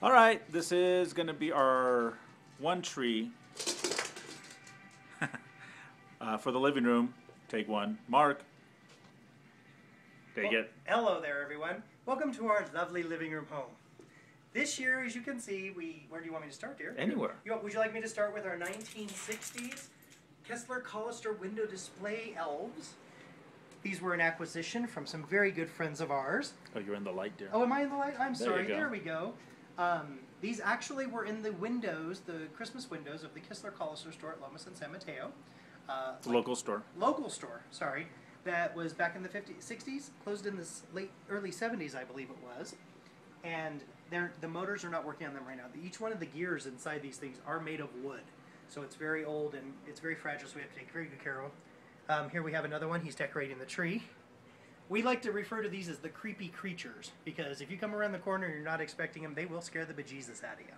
All right, this is going to be our one tree uh, for the living room. Take one. Mark. Take Well, it. Hello there, everyone. Welcome to our lovely living room home. This year, as you can see, we. Where do you want me to start, dear? Anywhere. You, would you like me to start with our 1960s Kistler Collister window display elves? These were an acquisition from some very good friends of ours. Oh, you're in the light, dear. Oh, am I in the light? I'm There sorry. There we go. Um, these actually were in the windows, the Christmas windows of the Kistler Collister store at Lomas and San Mateo. Uh, a local store. local store, sorry, that was back in the 50s, 60s, closed in the late, early 70s, I believe it was. And the motors are not working on them right now. Each one of the gears inside these things are made of wood. So it's very old and it's very fragile, so we have to take very good care of them. Um, here we have another one. He's decorating the tree. We like to refer to these as the creepy creatures because if you come around the corner and you're not expecting them, they will scare the bejesus out of you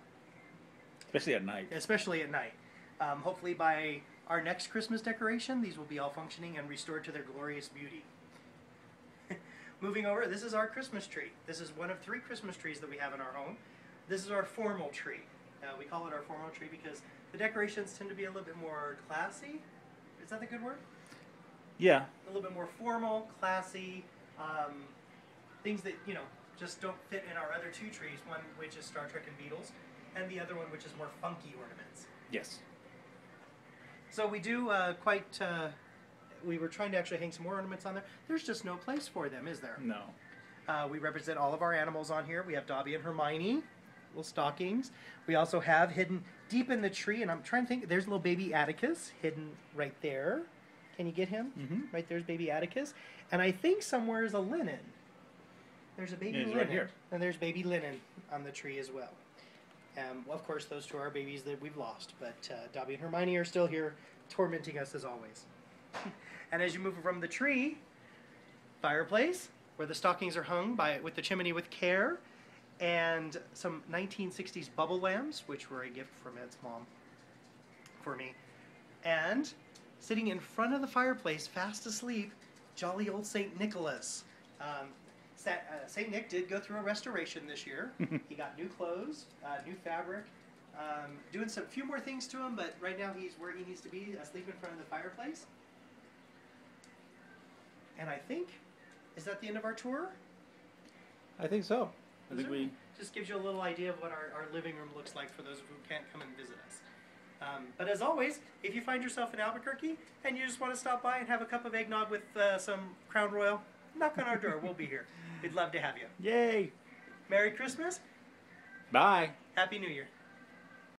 Especially at night. especially at night. Um, hopefully, by our next Christmas decoration, these will be all functioning and restored to their glorious beauty. Moving over, this is our Christmas tree. This is one of three Christmas trees that we have in our home. This is our formal tree. Uh, we call it our formal tree because the decorations tend to be a little bit more classy. Is that the good word? Yeah. a little bit more formal, classy, um, things that you know just don't fit in our other two trees. One which is Star Trek and Beatles, and the other one which is more funky ornaments. Yes. So we do uh, quite. Uh, we were trying to actually hang some more ornaments on there. There's just no place for them, is there? No. Uh, we represent all of our animals on here. We have Dobby and Hermione, little stockings. We also have hidden deep in the tree, and I'm trying to think. There's a little baby Atticus hidden right there. Can you get him? Mhm. Right there's baby Atticus, and I think somewhere is a Lennon. There's a baby Yeah, he's Lennon, right here. and there's baby Lennon on the tree as well. Um, well, of course, those two are babies that we've lost, but uh, Dobby and Hermione are still here, tormenting us as always. and as you move from the tree, fireplace where the stockings are hung by with the chimney with care, and some 1960s bubble lamps, which were a gift from Ed's mom for me, and sitting in front of the fireplace, fast asleep, jolly old Saint Nicholas. Um, Sa- uh, Saint Nick did go through a restoration this year. he got new clothes, uh, new fabric, um, doing some few more things to him, but right now he's where he needs to be, asleep in front of the fireplace. And I think, is that the end of our tour? I think so. I think we. Just gives you a little idea of what our, our living room looks like for those who can't come and visit us. Um, but as always, if you find yourself in Albuquerque and you just want to stop by and have a cup of eggnog with uh, some Crown Royal, knock on our door. We'll be here. We'd love to have you. Yay! Merry Christmas. Bye. Happy New Year.